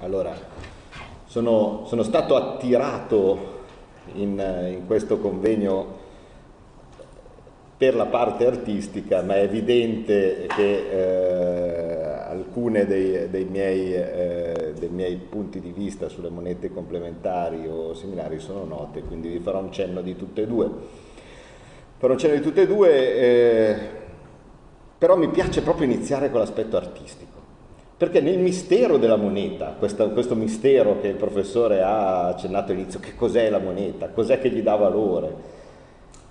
Allora, sono, sono stato attirato in, in, questo convegno per la parte artistica, ma è evidente che eh, alcuni dei, dei, eh, dei, miei punti di vista sulle monete complementari o similari sono note, quindi vi farò un cenno di tutte e due. Farò un cenno di tutte e due, eh, però mi piace proprio iniziare con l'aspetto artistico. Perché nel mistero della moneta, questo, questo mistero che il professore ha accennato all'inizio, che cos'è la moneta, cos'è che gli dà valore,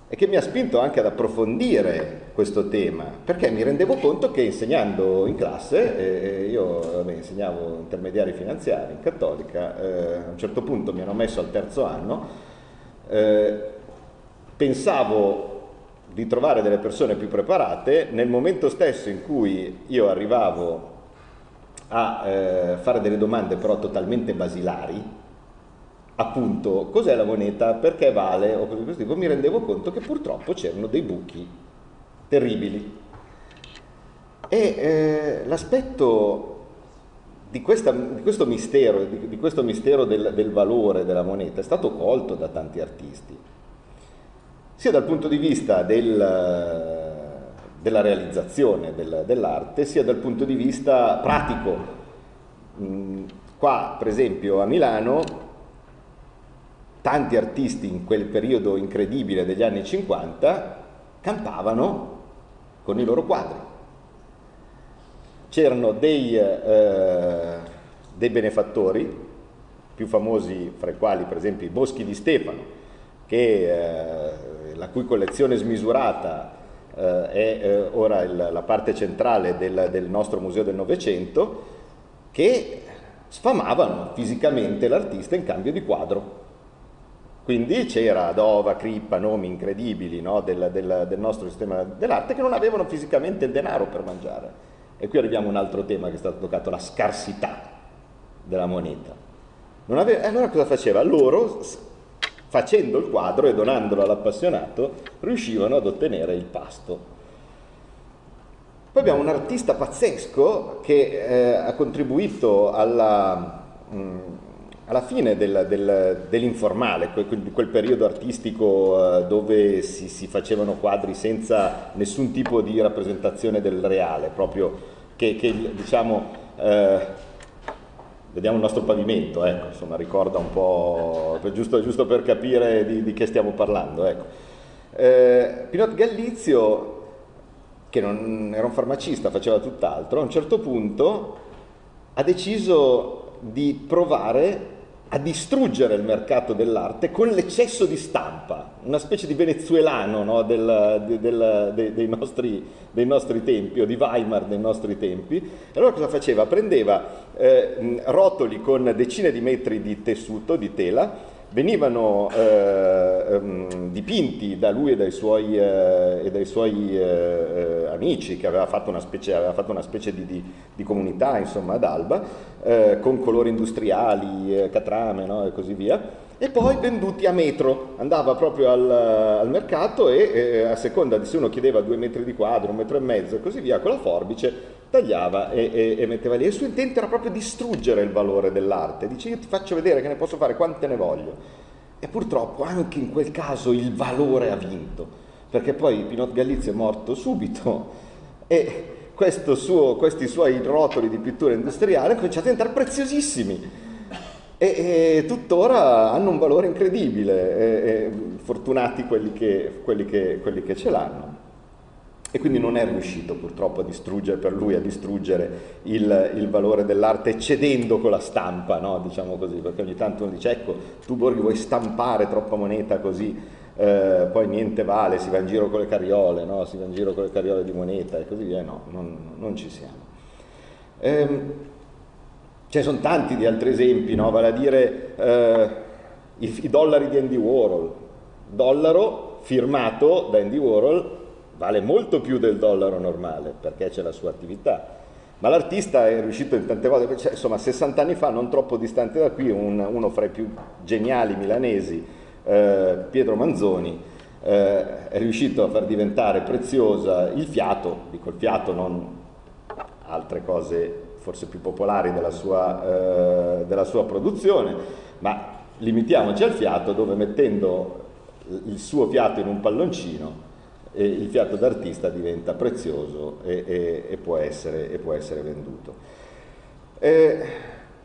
e che mi ha spinto anche ad approfondire questo tema, perché mi rendevo conto che insegnando in classe, eh, io vabbè, insegnavo intermediari finanziari in cattolica, eh, a un certo punto mi hanno messo al terzo anno, eh, pensavo di trovare delle persone più preparate, nel momento stesso in cui io arrivavo a eh, fare delle domande però totalmente basilari, appunto cos'è la moneta, perché vale o cose di questo tipo, mi rendevo conto che purtroppo c'erano dei buchi terribili. E eh, l'aspetto di, questa, di, questo mistero, di, di questo mistero del, del, valore della moneta è stato colto da tanti artisti, sia dal punto di vista del della realizzazione del, dell'arte, sia dal punto di vista pratico. Mm, qua, per esempio, a Milano, tanti artisti in quel periodo incredibile degli anni 50 campavano con i loro quadri. C'erano dei, eh, dei benefattori, più famosi fra i quali per esempio i Boschi di Stefano, che, eh, la cui collezione smisurata è eh, ora il, la parte centrale del, del nostro Museo del Novecento, che sfamavano fisicamente l'artista in cambio di quadro. Quindi c'era Dova, Crippa, nomi incredibili no, del, del, del, nostro sistema dell'arte che non avevano fisicamente il denaro per mangiare. E qui arriviamo a un altro tema che è stato toccato, la scarsità della moneta. Aveva, allora cosa faceva? Loro facendo il quadro e donandolo all'appassionato, riuscivano ad ottenere il pasto. Poi abbiamo un artista pazzesco che eh, ha contribuito alla, mh, mm, alla fine del, del, dell'informale, quel, quel, periodo artistico eh, dove si, si, facevano quadri senza nessun tipo di rappresentazione del reale, proprio che, che diciamo... Eh, Vediamo il nostro pavimento, ecco, insomma, ricorda un po', giusto, giusto per capire di, di, che stiamo parlando. Ecco. Eh, Pinot Gallizio, che non era un farmacista, faceva tutt'altro, a un certo punto ha deciso di provare a distruggere il mercato dell'arte con l'eccesso di stampa, una specie di venezuelano no, del, del, de, dei, nostri, dei, nostri, tempi, o di Weimar dei nostri tempi. Allora cosa faceva? Prendeva eh, rotoli con decine di metri di tessuto, di tela, venivano eh, um, dipinti da lui e dai suoi, eh, e dai suoi eh, amici, che aveva fatto una specie, fatto una specie di, di, di, comunità insomma, ad Alba, eh, con colori industriali, eh, catrame no? e così via, e poi venduti a metro, andava proprio al, al mercato e eh, a seconda di se uno chiedeva due metri di quadro, un metro e mezzo e così via, con la forbice tagliava e, e, e, metteva lì. Il suo intento era proprio distruggere il valore dell'arte. Dice io ti faccio vedere che ne posso fare quante ne voglio. E purtroppo anche in quel caso il valore ha vinto, perché poi Pinot Galizio è morto subito e suo, questi suoi rotoli di pittura industriale hanno cominciato a diventare preziosissimi. E, e, tuttora hanno un valore incredibile, e, fortunati quelli che, quelli, che, quelli che ce l'hanno e quindi non è riuscito purtroppo a distruggere per lui, a distruggere il, il valore dell'arte eccedendo con la stampa, no? diciamo così, perché ogni tanto uno dice ecco tu Borghi vuoi stampare troppa moneta così, eh, poi niente vale, si va in giro con le carriole, no? si va in giro con le carriole di moneta e così via, no, non, non ci siamo. Ehm, ce ne sono tanti di altri esempi, no? vale a dire eh, i, i dollari di Andy Warhol, dollaro firmato da Andy Warhol vale molto più del dollaro normale perché c'è la sua attività. Ma l'artista è riuscito in tante volte, cioè, insomma 60 anni fa, non troppo distante da qui, un, uno fra i più geniali milanesi, eh, Pietro Manzoni, eh, è riuscito a far diventare preziosa il fiato, dico il fiato, non altre cose forse più popolari della sua, eh, della sua produzione, ma limitiamoci al fiato dove mettendo il suo fiato in un palloncino il fiato d'artista diventa prezioso e, e, e, può, essere, e può, essere, venduto. Eh,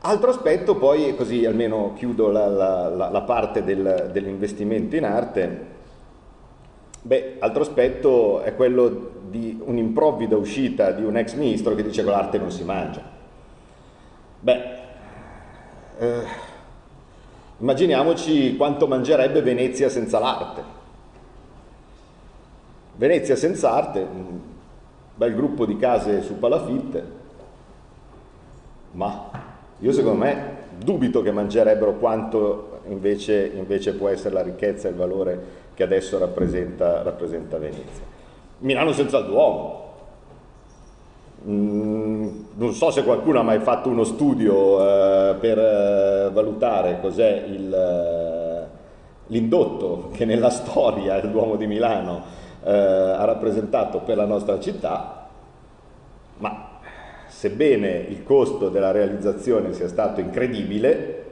altro aspetto poi, così almeno chiudo la, la, la parte del, dell'investimento in arte, beh, altro aspetto è quello di un'improvvida uscita di un ex ministro che dice che l'arte non si mangia. Beh, eh, immaginiamoci quanto mangerebbe Venezia senza l'arte. Venezia senza arte, un bel gruppo di case su palafitte, ma io secondo me dubito che mangerebbero quanto invece, invece può essere la ricchezza e il valore che adesso rappresenta, rappresenta Venezia. Milano senza Duomo. Mm, non so se qualcuno ha mai fatto uno studio eh, per eh, valutare cos'è eh, l'indotto che nella storia il Duomo di Milano eh, ha rappresentato per la nostra città, ma sebbene il costo della realizzazione sia stato incredibile,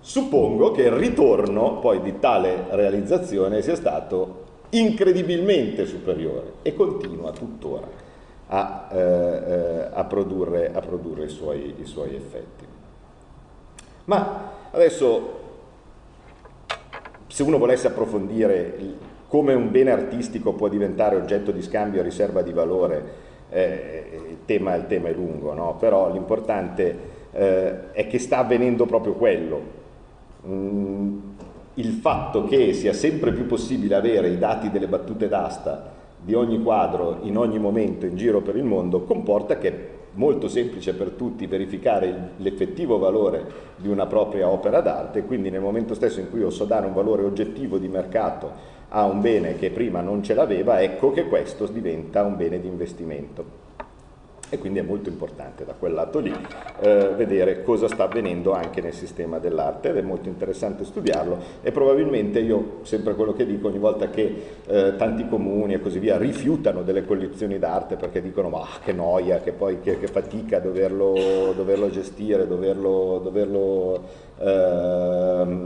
suppongo che il ritorno poi di tale realizzazione sia stato incredibilmente superiore e continua tuttora a, eh, eh, a, produrre, a produrre, i, suoi, i suoi effetti. Ma adesso, se uno volesse approfondire come un bene artistico può diventare oggetto di scambio e riserva di valore, eh, il, tema, il, tema, è lungo, no? però l'importante eh, è che sta avvenendo proprio quello. Mm, il fatto che sia sempre più possibile avere i dati delle battute d'asta di ogni quadro in ogni momento in giro per il mondo comporta che è molto semplice per tutti verificare l'effettivo valore di una propria opera d'arte, quindi nel momento stesso in cui io so dare un valore oggettivo di mercato a un bene che prima non ce l'aveva, ecco che questo diventa un bene di investimento. E quindi è molto importante da quel lato lì eh, vedere cosa sta avvenendo anche nel sistema dell'arte ed è molto interessante studiarlo e probabilmente io, sempre quello che dico, ogni volta che eh, tanti comuni e così via rifiutano delle collezioni d'arte perché dicono ma che noia, che poi che, che fatica doverlo, doverlo gestire, doverlo, doverlo eh,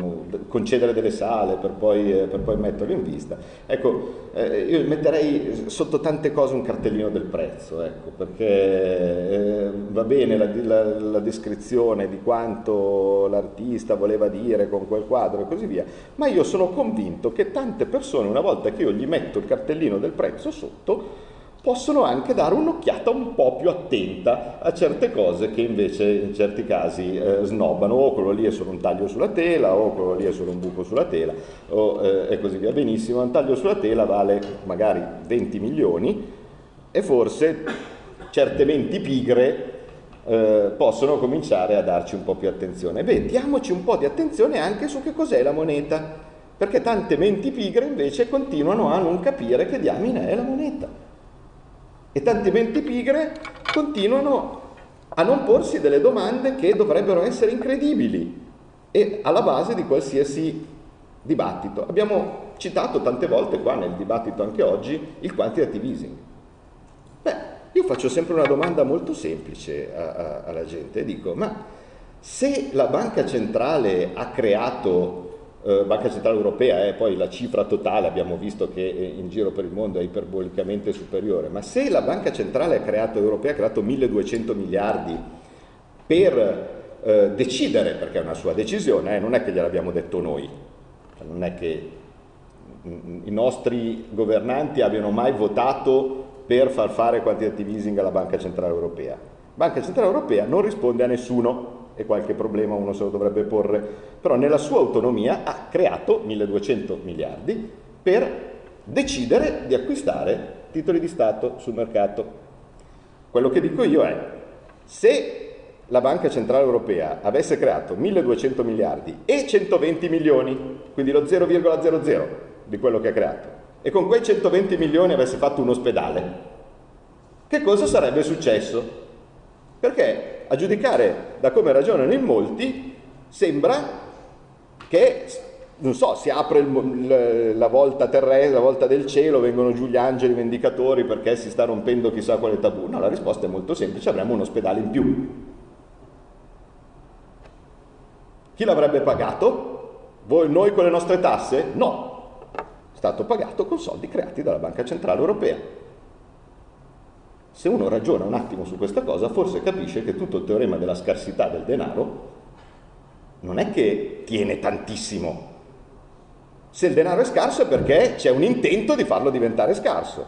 concedere delle sale per poi, eh, per poi, metterlo in vista. Ecco, eh, io metterei sotto tante cose un cartellino del prezzo, ecco, perché eh, va bene la, la, la, descrizione di quanto l'artista voleva dire con quel quadro e così via, ma io sono convinto che tante persone, una volta che io gli metto il cartellino del prezzo sotto, possono anche dare un'occhiata un po' più attenta a certe cose che invece in certi casi eh, snobbano, o quello lì è solo un taglio sulla tela, o quello lì è solo un buco sulla tela, o, eh, e così via. Benissimo, un taglio sulla tela vale magari 20 milioni e forse certe menti pigre eh, possono cominciare a darci un po' più attenzione. Beh, diamoci un po' di attenzione anche su che cos'è la moneta, perché tante menti pigre invece continuano a non capire che diamine è la moneta. E tante menti pigre continuano a non porsi delle domande che dovrebbero essere incredibili e alla base di qualsiasi dibattito. Abbiamo citato tante volte qua nel dibattito anche oggi il quantitative easing. Beh, io faccio sempre una domanda molto semplice a, a, alla gente, dico, ma se la banca centrale ha creato eh, Banca Centrale Europea è poi la cifra totale, abbiamo visto che in giro per il mondo è iperbolicamente superiore, ma se la Banca Centrale creato, Europea ha creato 1200 miliardi per eh, decidere, perché è una sua decisione, eh, non è che gliel'abbiamo detto noi, cioè, non è che i nostri governanti abbiano mai votato per far fare quantitative easing alla Banca Centrale Europea. Banca Centrale Europea non risponde a nessuno, e qualche problema uno se lo dovrebbe porre, però nella sua autonomia ha creato 1200 miliardi per decidere di acquistare titoli di Stato sul mercato. Quello che dico io è, se la Banca Centrale Europea avesse creato 1200 miliardi e 120 milioni, quindi lo 0,00 di quello che ha creato, e con quei 120 milioni avesse fatto un ospedale, che cosa sarebbe successo? Perché a giudicare da come ragionano in molti, sembra che, non so, si apre il, la volta terrestre, la volta del cielo, vengono giù gli angeli vendicatori perché si sta rompendo chissà quale tabù. No, la risposta è molto semplice, avremo un ospedale in più. Chi l'avrebbe pagato? Voi, noi con le nostre tasse? No, è stato pagato con soldi creati dalla Banca Centrale Europea. Se uno ragiona un attimo su questa cosa, forse capisce che tutto il teorema della scarsità del denaro non è che tiene tantissimo. Se il denaro è scarso è perché c'è un intento di farlo diventare scarso.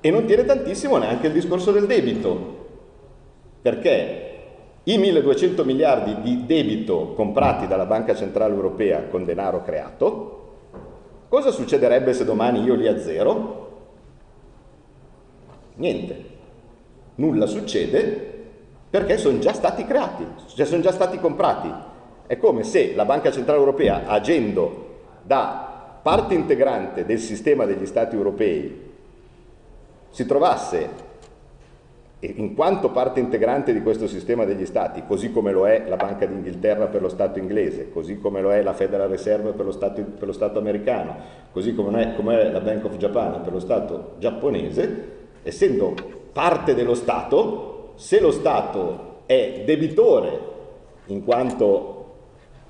E non tiene tantissimo neanche il discorso del debito, perché i 1200 miliardi di debito comprati dalla Banca Centrale Europea con denaro creato, cosa succederebbe se domani io li azzero? Niente, nulla succede perché sono già stati creati, cioè sono già stati comprati. È come se la Banca Centrale Europea, agendo da parte integrante del sistema degli Stati europei, si trovasse in quanto parte integrante di questo sistema degli Stati, così come lo è la Banca d'Inghilterra per lo Stato inglese, così come lo è la Federal Reserve per lo Stato, per lo Stato americano, così come è, come è la Bank of Japan per lo Stato giapponese, essendo parte dello Stato, se lo Stato è debitore in quanto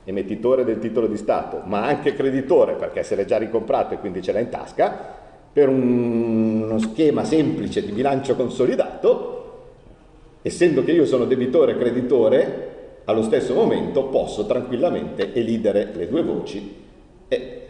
emettitore del titolo di Stato, ma anche creditore perché se l'è già ricomprato e quindi ce l'ha in tasca, per uno schema semplice di bilancio consolidato, essendo che io sono debitore e creditore, allo stesso momento posso tranquillamente elidere le due voci e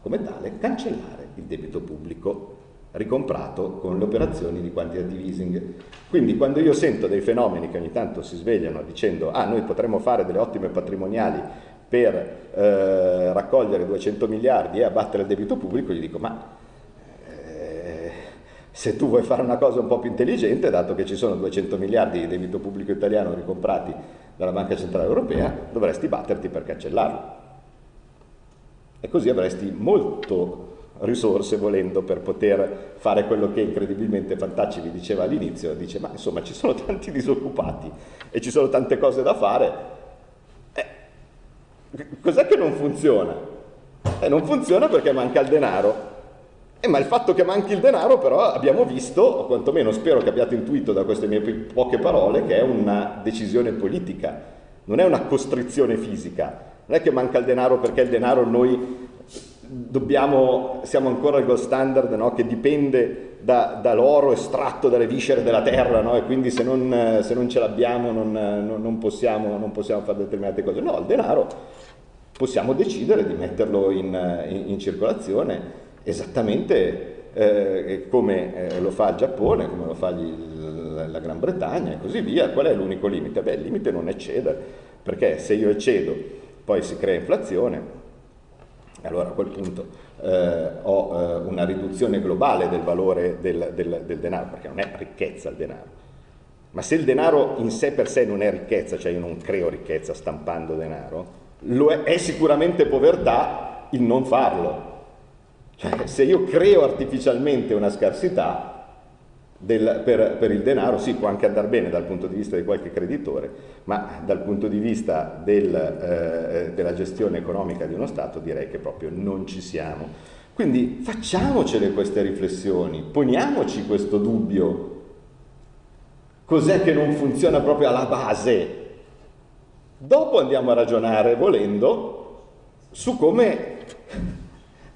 come tale cancellare il debito pubblico ricomprato con le operazioni di quantitative easing. Quindi quando io sento dei fenomeni che ogni tanto si svegliano dicendo ah noi potremmo fare delle ottime patrimoniali per eh, raccogliere 200 miliardi e abbattere il debito pubblico, gli dico ma se tu vuoi fare una cosa un po' più intelligente, dato che ci sono 200 miliardi di debito pubblico italiano ricomprati dalla Banca Centrale Europea, dovresti batterti per cancellarlo. E così avresti molto risorse volendo per poter fare quello che incredibilmente Fantacci vi diceva all'inizio, dice ma insomma ci sono tanti disoccupati e ci sono tante cose da fare, eh, cos'è che non funziona? Eh, non funziona perché manca il denaro eh, ma il fatto che manchi il denaro però abbiamo visto, o quantomeno spero che abbiate intuito da queste mie poche parole, che è una decisione politica, non è una costrizione fisica. Non è che manca il denaro perché il denaro noi dobbiamo, siamo ancora al gold standard no? che dipende da, dall'oro estratto dalle viscere della terra no? e quindi se non, se non ce l'abbiamo non, non, non, possiamo, non possiamo fare determinate cose. No, il denaro possiamo decidere di metterlo in, in, in circolazione esattamente eh, come eh, lo fa il Giappone, come lo fa gli, la Gran Bretagna e così via. Qual è l'unico limite? Beh, il limite non è eccedere, perché se io eccedo poi si crea inflazione, allora a quel punto eh, ho eh, una riduzione globale del valore del, del, del denaro, perché non è ricchezza il denaro. Ma se il denaro in sé per sé non è ricchezza, cioè io non creo ricchezza stampando denaro, è, è sicuramente povertà il non farlo. Cioè, se io creo artificialmente una scarsità del, per, per, il denaro, sì, può anche andare bene dal punto di vista di qualche creditore, ma dal punto di vista del, eh, della gestione economica di uno Stato direi che proprio non ci siamo. Quindi facciamocele queste riflessioni, poniamoci questo dubbio. Cos'è che non funziona proprio alla base? Dopo andiamo a ragionare, volendo, su come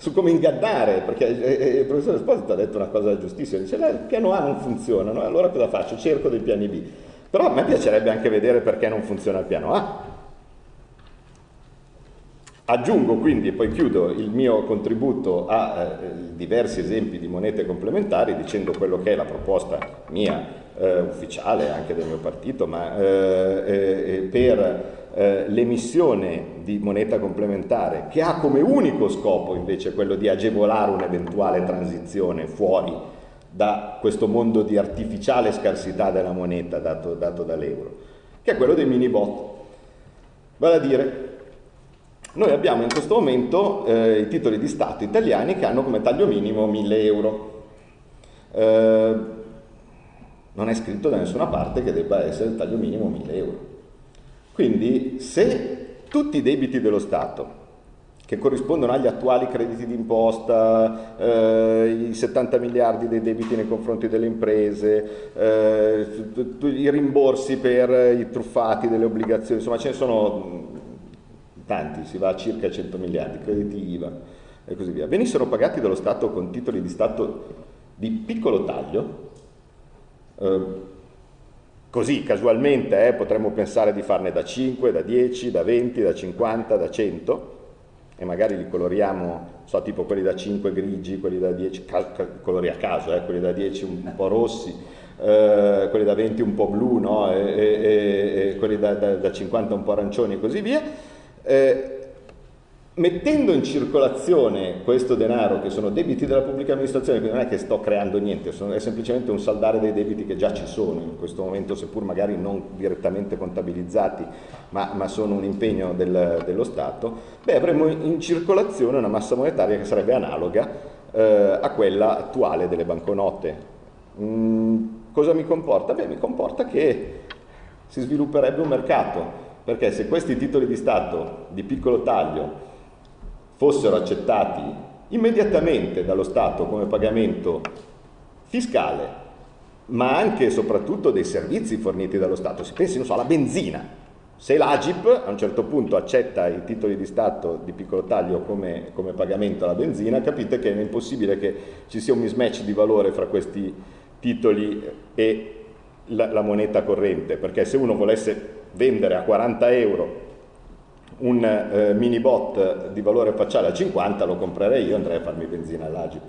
su come ingannare, perché eh, eh, il professor Esposito ha detto una cosa giustissima, dice il piano A non funziona, no? allora cosa faccio? Cerco dei piani B. Però a me piacerebbe anche vedere perché non funziona il piano A. Aggiungo quindi, e poi chiudo, il mio contributo a eh, diversi esempi di monete complementari dicendo quello che è la proposta mia eh, ufficiale, anche del mio partito, ma eh, eh per eh, l'emissione di moneta complementare che ha come unico scopo invece quello di agevolare un'eventuale transizione fuori da questo mondo di artificiale scarsità della moneta dato, dato dall'euro, che è quello dei mini bot. Vale a dire, noi abbiamo in questo momento eh, i titoli di Stato italiani che hanno come taglio minimo 1000 euro. Eh, non è scritto da nessuna parte che debba essere il taglio minimo 1000 euro. Quindi se tutti i debiti dello Stato che corrispondono agli attuali crediti d'imposta, eh, i 70 miliardi dei debiti nei confronti delle imprese, eh, i rimborsi per i truffati delle obbligazioni, insomma ce ne sono tanti, si va a circa 100 miliardi, crediti IVA e così via. Venissero pagati dallo Stato con titoli di Stato di piccolo taglio, eh, così casualmente eh, potremmo pensare di farne da 5, da 10, da 20, da 50, da 100, e magari li coloriamo, so, tipo quelli da 5 grigi, quelli da 10, colori a caso, eh, quelli da 10 un, po' rossi, eh, quelli da 20 un po' blu, no? e, e, e, quelli da, da, da, 50 un po' arancioni e così via. Mettendo in circolazione questo denaro che sono debiti della pubblica amministrazione, quindi non è che sto creando niente, è semplicemente un saldare dei debiti che già ci sono in questo momento, seppur magari non direttamente contabilizzati, ma, ma sono un impegno del, dello Stato, beh, avremo in circolazione una massa monetaria che sarebbe analoga eh, a quella attuale delle banconote. Mm, cosa mi comporta? Beh, mi comporta che si svilupperebbe un mercato, perché se questi titoli di Stato di piccolo taglio fossero accettati immediatamente dallo Stato come pagamento fiscale, ma anche e soprattutto dei servizi forniti dallo Stato. Si pensi, non so, alla benzina. Se l'Agip a un certo punto accetta i titoli di Stato di piccolo taglio come, come pagamento alla benzina, capite che è impossibile che ci sia un mismatch di valore fra questi titoli e la, la moneta corrente, perché se uno volesse vendere a 40 euro un eh, mini bot di valore facciale a 50 lo comprerei io, andrei a farmi benzina all'Agip.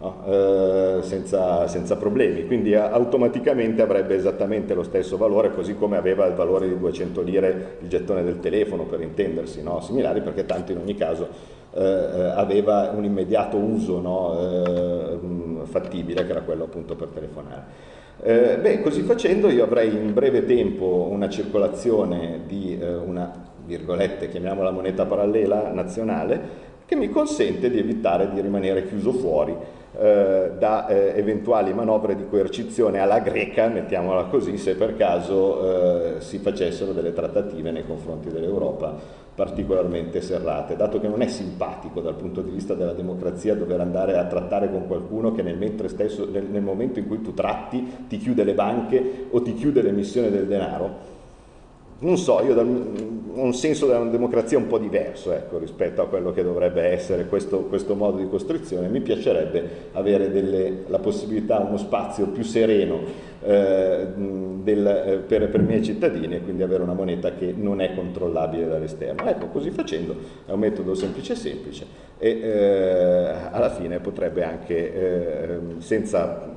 No? Eh, senza, senza, problemi, quindi automaticamente avrebbe esattamente lo stesso valore, così come aveva il valore di 200 lire il gettone del telefono, per intendersi, no? similari, perché tanto in ogni caso eh, eh aveva un immediato uso no? eh, fattibile, che era quello appunto per telefonare. Eh, beh, così facendo io avrei in breve tempo una circolazione di eh, una virgolette, chiamiamola moneta parallela nazionale, che mi consente di evitare di rimanere chiuso fuori eh, da eh, eventuali manovre di coercizione alla greca, mettiamola così, se per caso eh, si facessero delle trattative nei confronti dell'Europa particolarmente serrate, dato che non è simpatico dal punto di vista della democrazia dover andare a trattare con qualcuno che nel, stesso, nel, nel momento in cui tu tratti ti chiude le banche o ti chiude l'emissione del denaro non so, io ho un senso della democrazia un po' diverso ecco, rispetto a quello che dovrebbe essere questo, questo modo di costruzione. Mi piacerebbe avere delle, la possibilità, uno spazio più sereno eh, del, eh, per, per, i miei cittadini e quindi avere una moneta che non è controllabile dall'esterno. Ecco, così facendo è un metodo semplice semplice e eh, alla fine potrebbe anche, eh, senza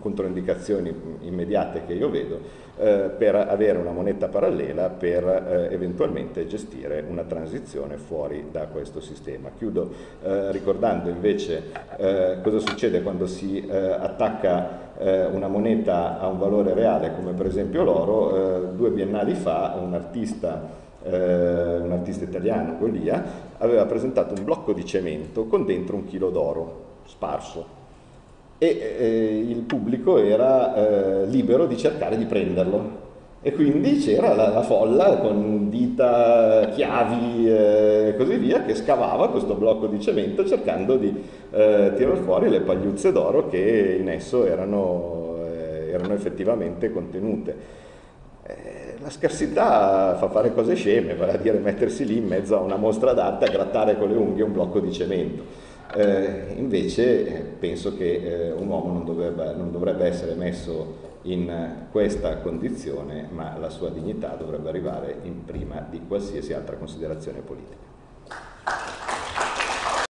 controindicazioni immediate che io vedo, eh, per avere una moneta parallela per eh, eventualmente gestire una transizione fuori da questo sistema. Chiudo eh, ricordando invece eh, cosa succede quando si eh, attacca una moneta a un valore reale come per esempio l'oro. due biennali fa un artista un artista italiano, Golia, aveva presentato un blocco di cemento con dentro un chilo d'oro sparso e eh, il pubblico era eh, libero di cercare di prenderlo. E quindi c'era la, la, folla con dita, chiavi e eh, così via che scavava questo blocco di cemento cercando di eh, tirar fuori le pagliuzze d'oro che in esso erano, eh, erano effettivamente contenute. Eh, la scarsità fa fare cose sceme, vale a dire mettersi lì in mezzo a una mostra d'arte a grattare con le unghie un blocco di cemento. Eh, invece eh, penso che eh, un uomo non dovrebbe, non dovrebbe, essere messo in questa condizione, ma la sua dignità dovrebbe arrivare in prima di qualsiasi altra considerazione politica.